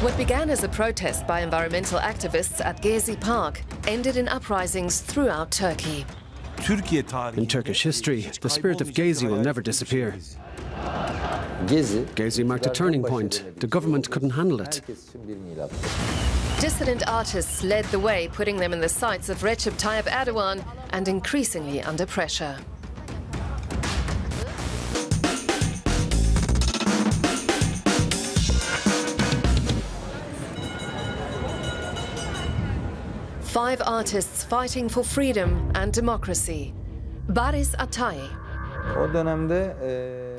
What began as a protest by environmental activists at Gezi Park ended in uprisings throughout Turkey. In Turkish history, the spirit of Gezi will never disappear. Gezi marked a turning point. The government couldn't handle it. Dissident artists led the way, putting them in the sights of Recep Tayyip Erdogan and increasingly under pressure. Five artists fighting for freedom and democracy. Barış Atay, O dönemde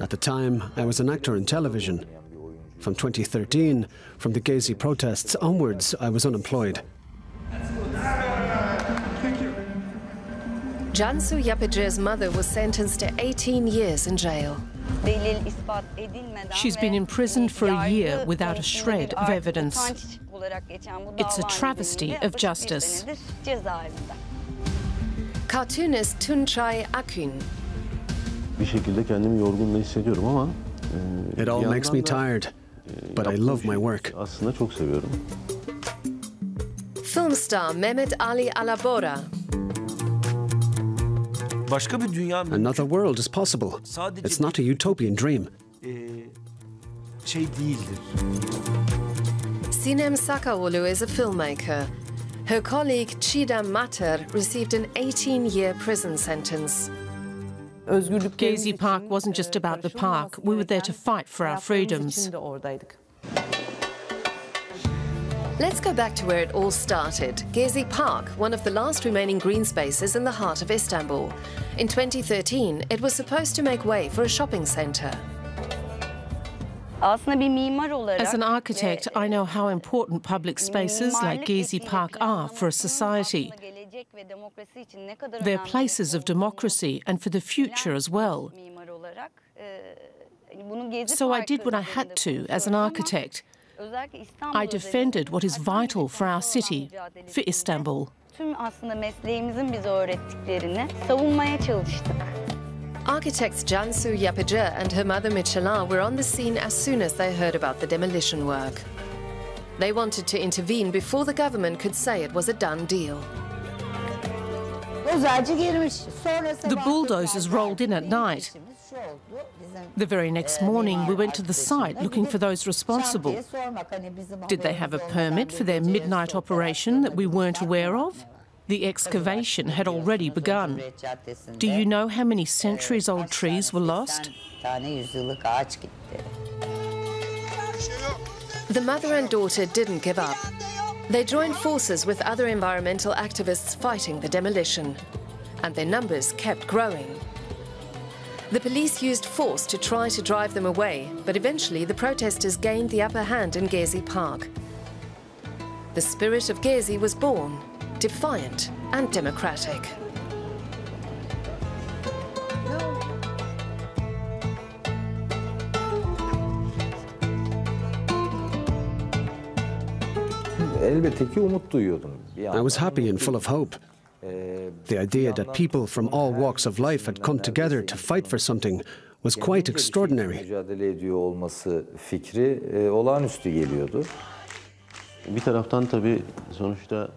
At the time, I was an actor in television. From 2013, from the Gezi protests onwards, I was unemployed. Cansu Yapıcı's mother was sentenced to 18 years in jail. She's been imprisoned for a year without a shred of evidence. It's a travesty of justice. Cartoonist Tuncay Akgün bir şekilde kendimi yorgun da hissediyorum ama It all makes me tired, but I love my işi work. Aslında çok seviyorum. Film star Memet Ali Alabora Başka bir dünya Another world is possible. It's not a utopian dream. Şey değildir. Sinem Sakaoğlu is a filmmaker. Her colleague Çiğdem Mater received an 18-year prison sentence. Gezi Park wasn't just about the park. We were there to fight for our freedoms. Let's go back to where it all started. Gezi Park, one of the last remaining green spaces in the heart of Istanbul. In 2013, it was supposed to make way for a shopping centre. As an architect, I know how important public spaces like Gezi Park are for a society. They're places of democracy and for the future as well. So I did what I had to as an architect. I defended what is vital for our city, for Istanbul. Tüm aslında mesleğimizin bize öğrettiklerini savunmaya çalıştık. Architects Cansu Yapıcı and her mother Mücella were on the scene as soon as they heard about the demolition work. They wanted to intervene before the government could say it was a done deal. The bulldozers rolled in at night. The very next morning, we went to the site looking for those responsible. Did they have a permit for their midnight operation that we weren't aware of? The excavation had already begun. Do you know how many centuries old trees were lost? The mother and daughter didn't give up. They joined forces with other environmental activists fighting the demolition, and their numbers kept growing. The police used force to try to drive them away, but eventually the protesters gained the upper hand in Gezi Park. The spirit of Gezi was born, defiant and democratic. elbette ki umut duyuyordum. Bir I was happy and full of hope. The idea that people from all walks of life had come together to fight for something was quite extraordinary. Mücadele ediyor olması fikri olağanüstü geliyordu. Bir taraftan tabii sonuçta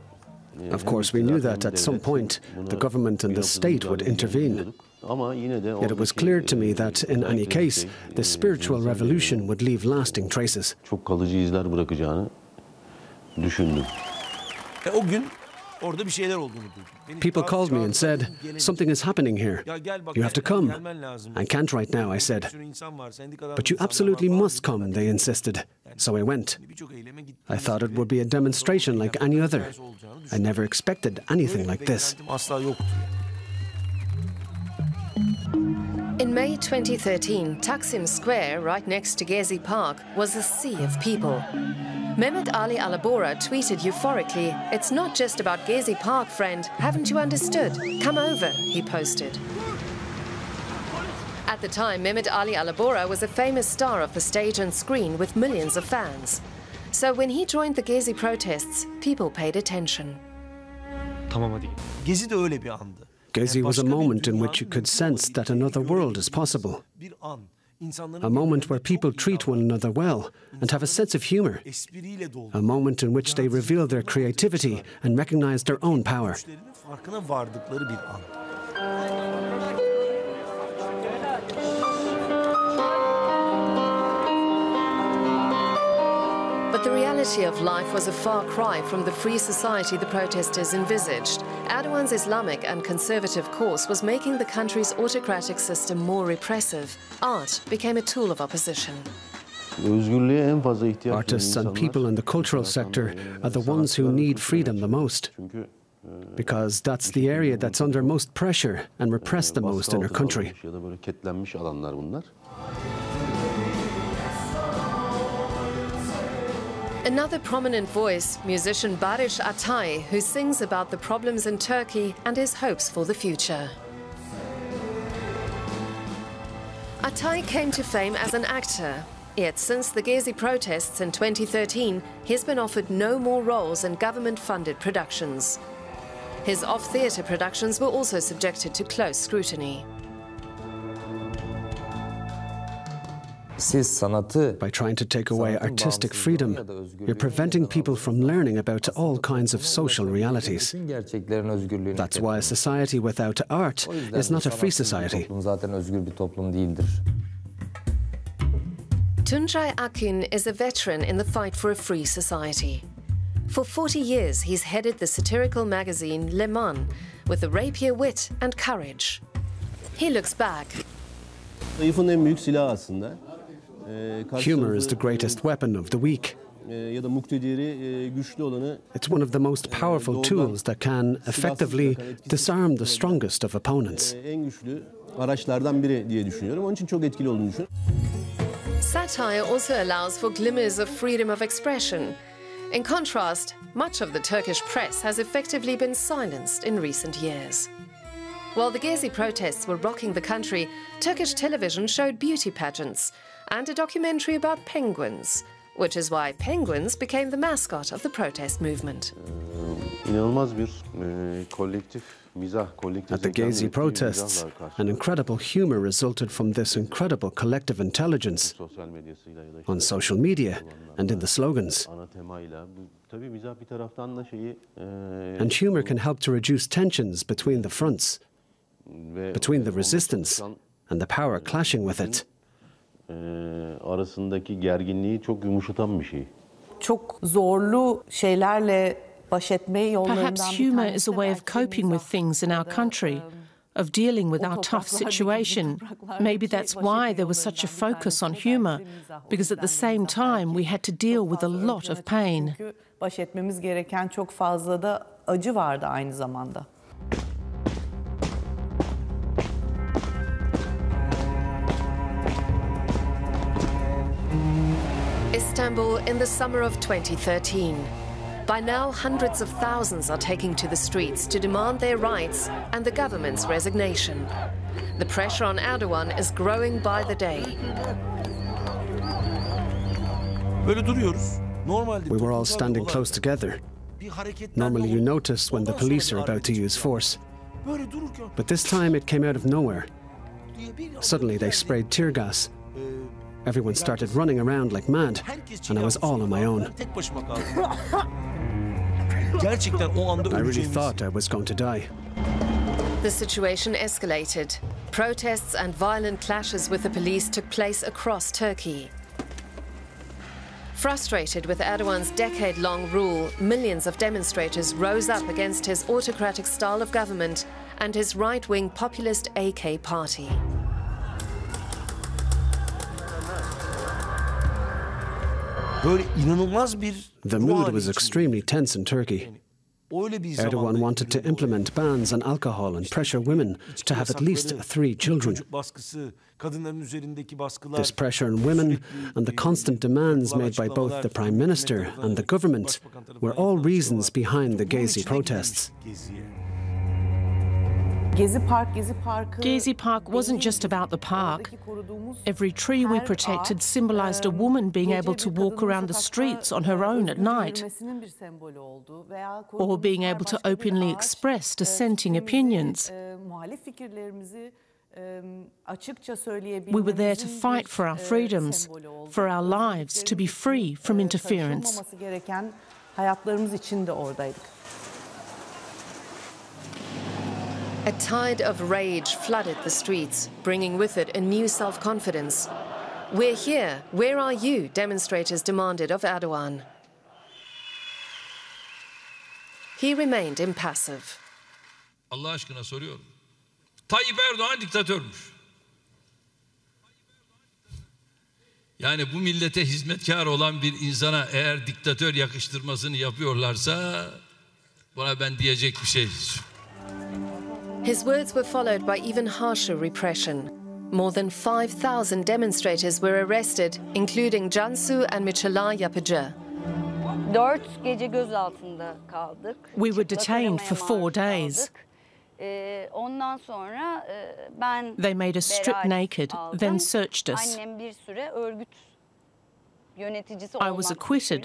Of course, we knew that at some point the government and the state would intervene. Ama yine de Yet it was clear to me that in any case, the spiritual revolution would leave lasting traces. çok kalıcı izler bırakacağını düşündüm. E, o gün orada bir şeyler olduğunu duydum. Beni People called me and said. Something is happening here. Ya gel bak, You have to come. I can't right now, I said. Bir sürü insan var, sendikalar But you absolutely must come, they insisted. So I went. Birçok eyleme gittiğimiz I thought it would be a demonstration like any other. I never expected anything like this. In May 2013, Taksim Square, right next to Gezi Park, was a sea of people. Memet Ali Alabora tweeted euphorically, It's not just about Gezi Park, friend. Haven't you understood? Come over, he posted. At the time, Memet Ali Alabora was a famous star of the stage and screen with millions of fans. So when he joined the Gezi protests, people paid attention. Tamam hadi. Gezi de öyle bir andı. Gezi was a moment in which you could sense that another world is possible. A moment where people treat one another well and have a sense of humour. A moment in which they reveal their creativity and recognize their own power. But the reality of life was a far cry from the free society the protesters envisaged. Erdogan's Islamic and conservative course was making the country's autocratic system more repressive. Art became a tool of opposition. Artists and people in the cultural sector are the ones who need freedom the most. Because that's the area that's under most pressure and repressed the most in our country. Another prominent voice, musician Barış Atay, who sings about the problems in Turkey and his hopes for the future. Atay came to fame as an actor, yet since the Gezi protests in 2013, he's been offered no more roles in government-funded productions. His off-theatre productions were also subjected to close scrutiny. By trying to take away artistic freedom, you're preventing people from learning about all kinds of social realities. That's why a society without art is not a free society. Tuncay Akgün is a veteran in the fight for a free society. For 40 years, he's headed the satirical magazine LeMan with a rapier wit and courage. He looks back. Humor is the greatest weapon of the weak. It's one of the most powerful tools that can effectively disarm the strongest of opponents. Satire also allows for glimmers of freedom of expression. In contrast, much of the Turkish press has effectively been silenced in recent years. While the Gezi protests were rocking the country, Turkish television showed beauty pageants, and a documentary about penguins, which is why penguins became the mascot of the protest movement. At the Gezi protests, an incredible humour resulted from this incredible collective intelligence on social media and in the slogans. And humour can help to reduce tensions between the fronts, between the resistance and the power clashing with it. Arasındaki gerginliği çok yumuşatan bir şey. Çok zorlu şeylerle baş etme yollarından Perhaps humor is a way of coping with things in our country, of dealing with our tough situation. Maybe that's why there was such a focus on humor, because at the same time we had to deal with a lot of pain. Baş etmemiz gereken çok fazla da acı vardı aynı zamanda. Istanbul in the summer of 2013. By now, hundreds of thousands are taking to the streets to demand their rights and the government's resignation. The pressure on Erdogan is growing by the day. Böyle duruyoruz. Normalde We were all standing close together. Normally, you notice when the police are about to use force. But this time it came out of nowhere. Suddenly, they sprayed tear gas. Everyone started running around like mad, and I was all on my own. I really thought I was going to die. The situation escalated. Protests and violent clashes with the police took place across Turkey. Frustrated with Erdogan's decade long rule, millions of demonstrators rose up against his autocratic style of government and his right wing populist AK party. Böyle inanılmaz bir The mood was extremely tense in Turkey. Erdogan wanted to implement bans on alcohol and pressure women to have at least three children. Çocuk baskısı, kadınların üzerindeki baskılar. This pressure on women and the constant demands made by both the Prime Minister and the government were all reasons behind the Gezi protests. Gezi Park, Gezi Park wasn't just about the park. Every tree we protected symbolised a woman being able to walk around the streets on her own at night. yürümesinin bir sembolü oldu. Veya or being able to openly express dissenting opinions. We were there to fight for our freedoms, for our lives, to be free from interference. A tide of rage flooded the streets, bringing with it a new self-confidence. We're here, where are you, demonstrators demanded of Erdogan. He remained impassive. Allah aşkına soruyorum. Tayyip Erdoğan diktatörmüş. Yani bu millete hizmetkar olan bir insana eğer diktatör yakıştırmasını yapıyorlarsa buna ben diyecek bir şey. His words were followed by even harsher repression. More than 5,000 demonstrators were arrested, including Cansu and Mücella Yapıcı. Dört gece gözaltında kaldık. We were detained for four days. Ondan sonra ben They made us strip naked, then searched us. Annem bir süre örgüt yöneticisi I was acquitted,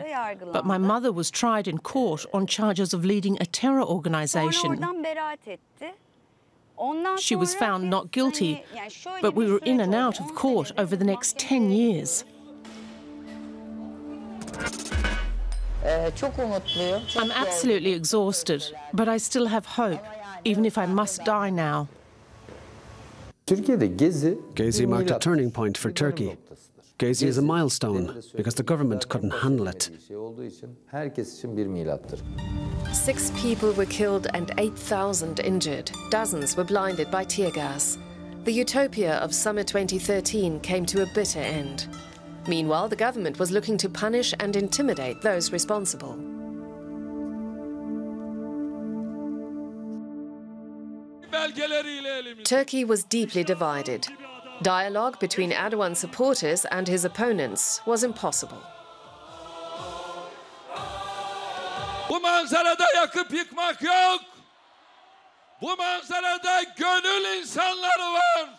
but my mother was tried in court on charges of leading a terror organization. Oradan beraat etti. She was found not guilty, but we were in and out of court over the next 10 years. I'm absolutely exhausted, but I still have hope, even if I must die now. Türkiye'de Gezi Gezi marked a turning point for Turkey. Gezi is a milestone because the government couldn't handle it. Herkes için bir milattır. Six people were killed and 8,000 injured. Dozens were blinded by tear gas. The utopia of summer 2013 came to a bitter end. Meanwhile, the government was looking to punish and intimidate those responsible. Turkey was deeply divided. Dialogue between Erdogan supporters and his opponents was impossible. Bu manzarada yakıp yıkmak yok. Bu manzarada gönül insanları var.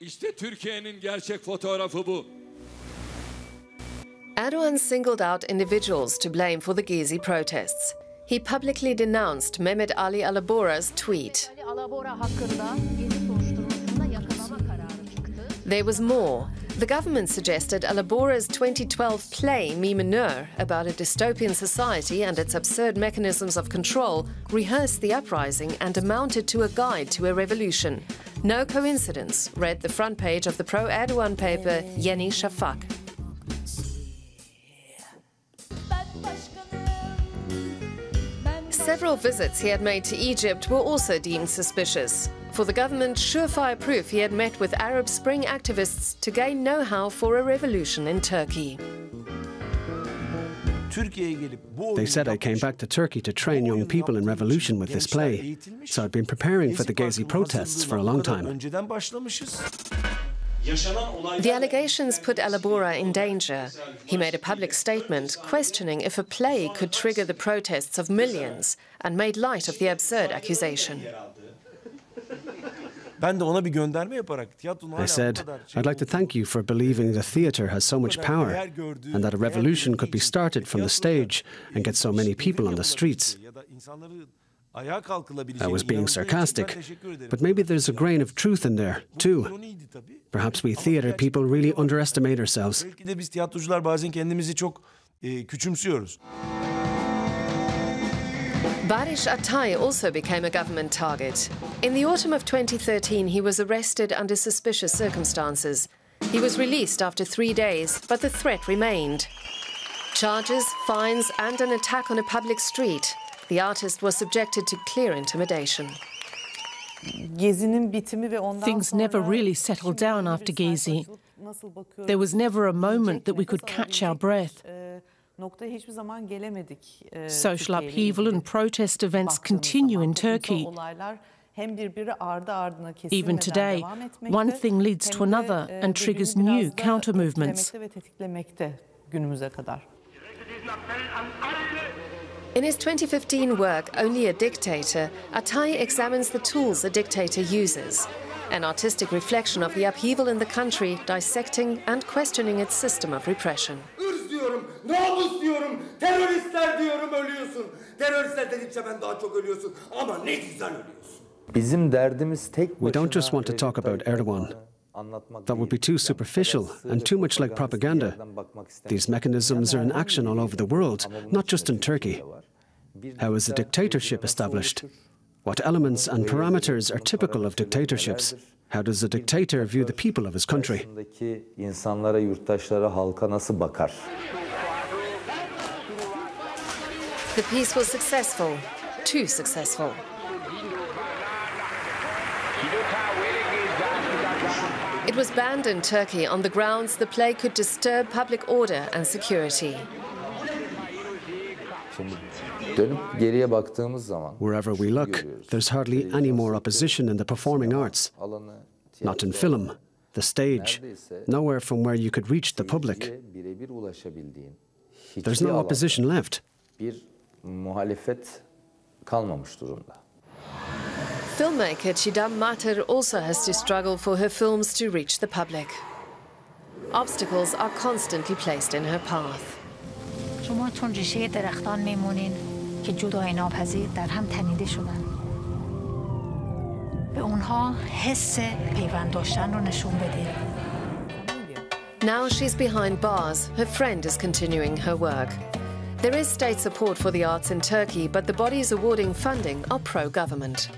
İşte Türkiye'nin gerçek fotoğrafı bu. Erdogan singled out individuals to blame for the Gezi protests. He publicly denounced Memet Ali Alabora's tweet. There was more. The government suggested Alabora's 2012 play Mi Minör about a dystopian society and its absurd mechanisms of control rehearsed the uprising and amounted to a guide to a revolution. No coincidence, read the front page of the pro-Erdogan paper Yeni Şafak. Several visits he had made to Egypt were also deemed suspicious. For the government, surefire proof he had met with Arab Spring activists to gain know-how for a revolution in Turkey. They said I came back to Turkey to train young people in revolution with this play, so I'd been preparing for the Gezi protests for a long time. The allegations put Alabora in danger. He made a public statement questioning if a play could trigger the protests of millions and made light of the absurd accusation. I said, I'd like to thank you for believing the theatre has so much power and that a revolution could be started from the stage and get so many people on the streets. I was being sarcastic, but maybe there's a grain of truth in there, too. Perhaps we theatre people really underestimate ourselves. Barış Atay also became a government target. In the autumn of 2013, he was arrested under suspicious circumstances. He was released after three days, but the threat remained. Charges, fines, and an attack on a public street. The artist was subjected to clear intimidation. Things never really settled down after Gezi. There was never a moment that we could catch our breath. Social upheaval and protest events continue in Turkey. Even today, one thing leads to another and triggers new counter movements. In his 2015 work, Only a Dictator, Atay examines the tools a dictator uses, an artistic reflection of the upheaval in the country, dissecting and questioning its system of repression. Diyorum, namus diyorum, teröristler diyorum ölüyorsun. Teröristler dedikçe ben daha çok ölüyorsun ama ne güzel ölüyorsun. We don't just want to talk about Erdogan. That would be too superficial and too much like propaganda. These mechanisms are in action all over the world, not just in Turkey. How is a dictatorship established? What elements and parameters are typical of dictatorships? How does a dictator view the people of his country? The piece was successful, too successful. It was banned in Turkey on the grounds the play could disturb public order and security. Wherever we look, there's hardly any more opposition in the performing arts. Not in film, the stage, nowhere from where you could reach the public. There's no opposition left muhalefet kalmamış durumda. Filmmaker Çiğdem Mater also has to struggle for her films to reach the public. Obstacles are constantly placed in her path. شما چون ریشه درختان میمونین که ناپذیر در هم تنیده شدن. به اونها حس پیوند داشتن رو نشون Now she's behind bars. Her friend is continuing her work. There is state support for the arts in Turkey, but the bodies awarding funding are pro-government.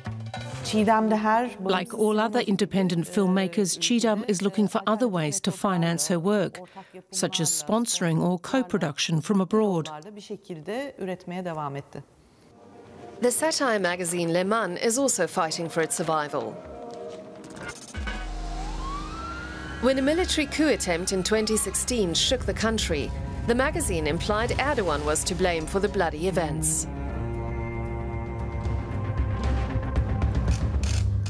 Like all other independent filmmakers, Çiğdem is looking for other ways to finance her work, such as sponsoring or co-production from abroad. The satire magazine Le Leman is also fighting for its survival. When a military coup attempt in 2016 shook the country, the magazine implied Erdogan was to blame for the bloody events.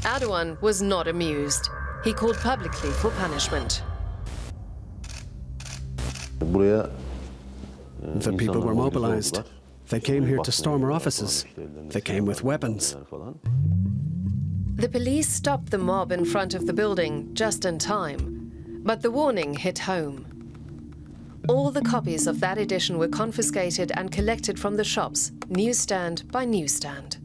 Erdogan was not amused. He called publicly for punishment. The people were mobilized. They came here to storm our offices. They came with weapons. The police stopped the mob in front of the building just in time, but the warning hit home. All the copies of that edition were confiscated and collected from the shops, newsstand by newsstand.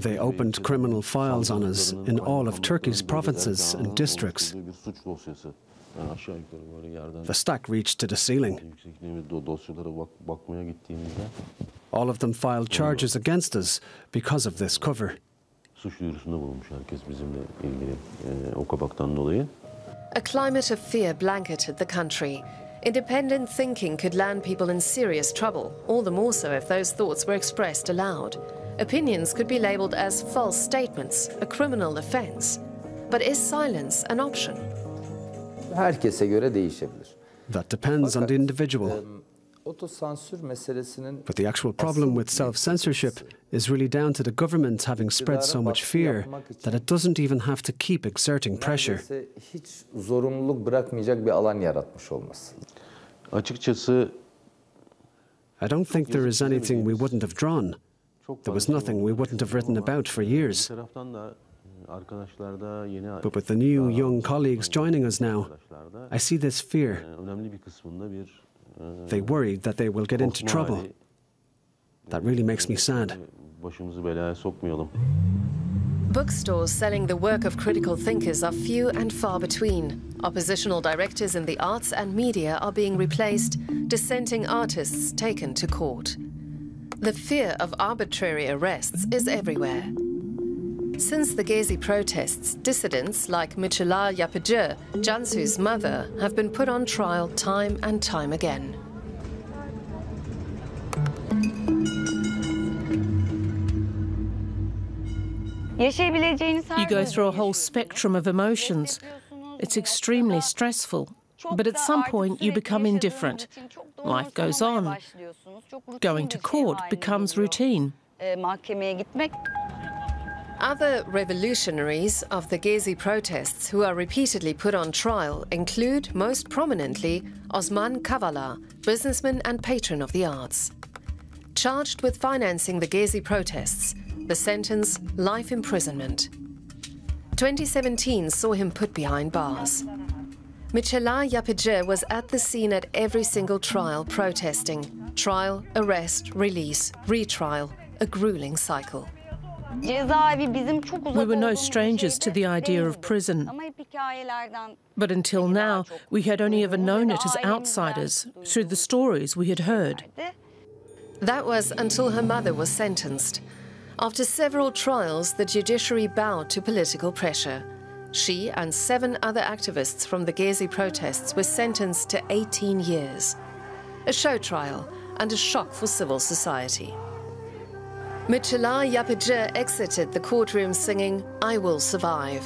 They opened criminal files on us in all of Turkey's provinces and districts. The stack reached to the ceiling. All of them filed charges against us because of this cover. A climate of fear blanketed the country. Independent thinking could land people in serious trouble, all the more so if those thoughts were expressed aloud. Opinions could be labeled as false statements, a criminal offense. But is silence an option? Herkese göre değişebilir. That depends on the individual. But the actual problem with self censorship is really down to the government having spread so much fear that it doesn't even have to keep exerting pressure. hiç zorunluluk bırakmayacak bir alan yaratmış olması. Açıkçası I don't think there is anything we wouldn't have drawn. There was nothing we wouldn't have written about for years. But with the new young colleagues joining us now, I see this fear. They worry that they will get into trouble. That really makes me sad. Bookstores selling the work of critical thinkers are few and far between. Oppositional directors in the arts and media are being replaced, dissenting artists taken to court. The fear of arbitrary arrests is everywhere. Since the Gezi protests, dissidents like Mücella Yapıcı, Cansu's mother, have been put on trial time and time again. You go through a whole spectrum of emotions. It's extremely stressful. But at some point, you become indifferent. Life goes on. Going to court becomes routine. Other revolutionaries of the Gezi protests who are repeatedly put on trial include, most prominently, Osman Kavala, businessman and patron of the arts. Charged with financing the Gezi protests, the sentence, life imprisonment. 2017 saw him put behind bars. Mücella Yapıcı was at the scene at every single trial protesting. Trial, arrest, release, retrial, a grueling cycle. We were no strangers to the idea of prison. But until now, we had only ever known it as outsiders through the stories we had heard. That was until her mother was sentenced. After several trials, the judiciary bowed to political pressure. She and seven other activists from the Gezi protests were sentenced to 18 years. A show trial and a shock for civil society. Mücella Yapıcı exited the courtroom singing, I Will Survive.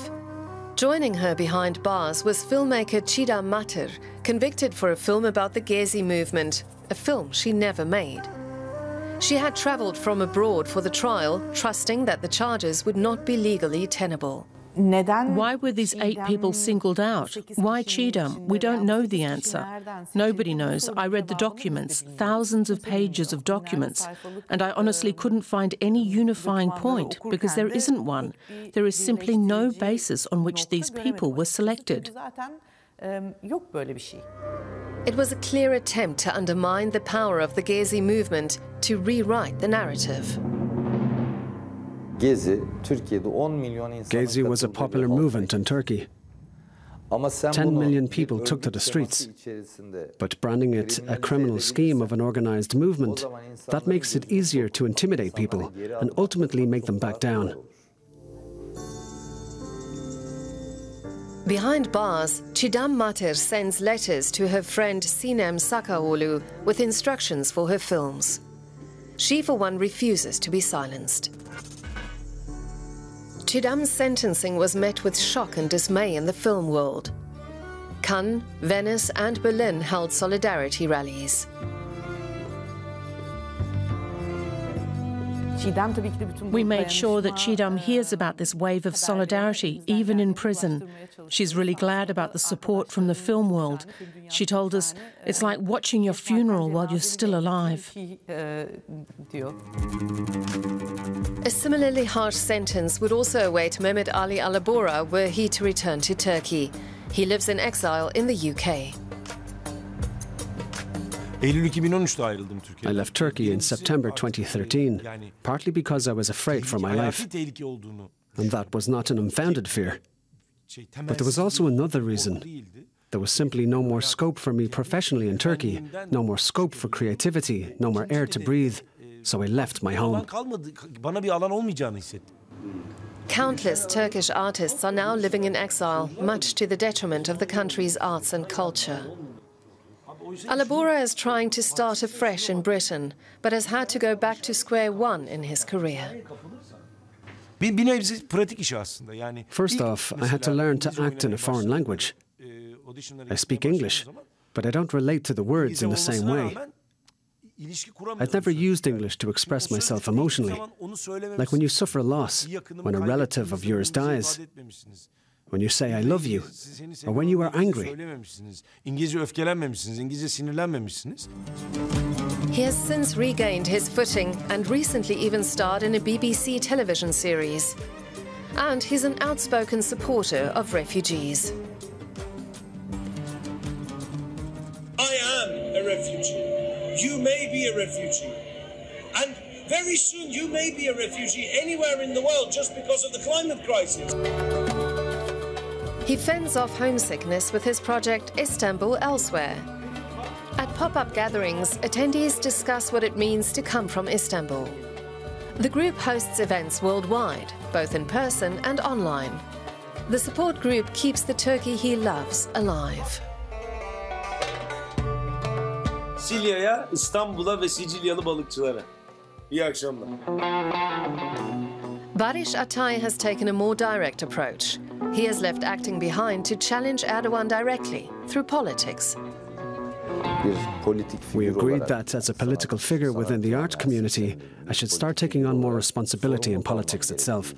Joining her behind bars was filmmaker Çiğdem Mater, convicted for a film about the Gezi movement, a film she never made. She had travelled from abroad for the trial, trusting that the charges would not be legally tenable. Why were these eight people singled out? Why Çiğdem? We don't know the answer. Nobody knows. I read the documents, thousands of pages of documents, and I honestly couldn't find any unifying point because there isn't one. There is simply no basis on which these people were selected. It was a clear attempt to undermine the power of the Gezi movement to rewrite the narrative. Gezi, Türkiye'de 10 milyon Gezi was a popular movement in Turkey. 10 million people took to the streets. But branding it a criminal scheme of an organized movement, that makes it easier to intimidate people and ultimately make them back down. Behind bars, Çiğdem Mater sends letters to her friend Sinem Sakaoğlu with instructions for her films. She, for one, refuses to be silenced. Çiğdem's sentencing was met with shock and dismay in the film world. Cannes, Venice, and Berlin held solidarity rallies. We made sure that Çiğdem hears about this wave of solidarity, even in prison. She's really glad about the support from the film world. She told us, it's like watching your funeral while you're still alive. A similarly harsh sentence would also await Memet Ali Alabora were he to return to Turkey. He lives in exile in the UK. Eylül 2013'te ayrıldım Türkiye'den. I left Turkey in September 2013, partly because I was afraid for my life. And that was not an unfounded fear. But there was also another reason. There was simply no more scope for me professionally in Turkey, no more scope for creativity, no more air to breathe. So I left my home. Countless Turkish artists are now living in exile, much to the detriment of the country's arts and culture. Alabora is trying to start afresh in Britain, but has had to go back to square one in his career. First off, I had to learn to act in a foreign language. I speak English, but I don't relate to the words in the same way. I'd never used English to express myself emotionally, like when you suffer a loss, when a relative of yours dies, when you say I love you, or when you are angry. He has since regained his footing and recently even starred in a BBC television series. And he's an outspoken supporter of refugees. I am a refugee. You may be a refugee. And very soon you may be a refugee anywhere in the world just because of the climate crisis. He fends off homesickness with his project Istanbul Elsewhere. At pop-up gatherings, attendees discuss what it means to come from Istanbul. The group hosts events worldwide, both in person and online. The support group keeps the Turkey he loves alive. Silya'ya, İstanbul'a ve Sicilyalı balıkçılara. İyi akşamlar. Barış Atay has taken a more direct approach. He has left acting behind to challenge Erdogan directly through politics. We agreed that as a political figure within the art community, I should start taking on more responsibility in politics itself.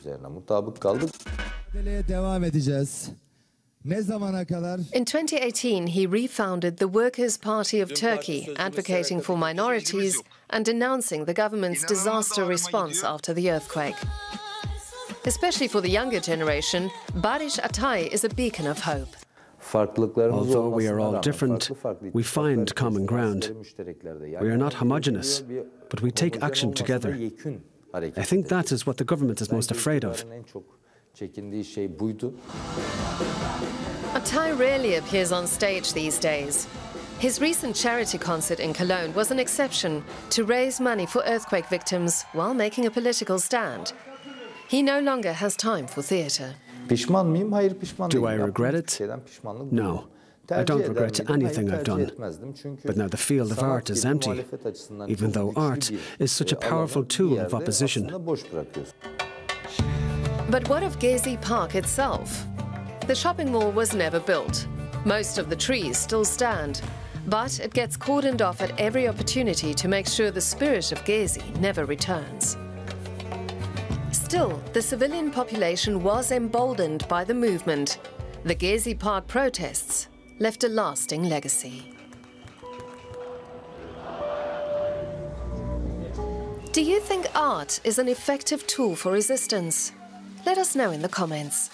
In 2018, he refounded the Workers' Party of Turkey, advocating for minorities and denouncing the government's disaster response after the earthquake. Especially for the younger generation, Barış Atay is a beacon of hope. Although we are all different, we find common ground. We are not homogenous, but we take action together. I think that is what the government is most afraid of. Atay rarely appears on stage these days. His recent charity concert in Cologne was an exception to raise money for earthquake victims while making a political stand. He no longer has time for theatre. Do I regret it? No. I don't regret anything I've done. But now the field of art is empty, even though art is such a powerful tool of opposition. But what of Gezi Park itself? The shopping mall was never built. Most of the trees still stand, but it gets cordoned off at every opportunity to make sure the spirit of Gezi never returns. Still, the civilian population was emboldened by the movement. The Gezi Park protests left a lasting legacy. Do you think art is an effective tool for resistance? Let us know in the comments.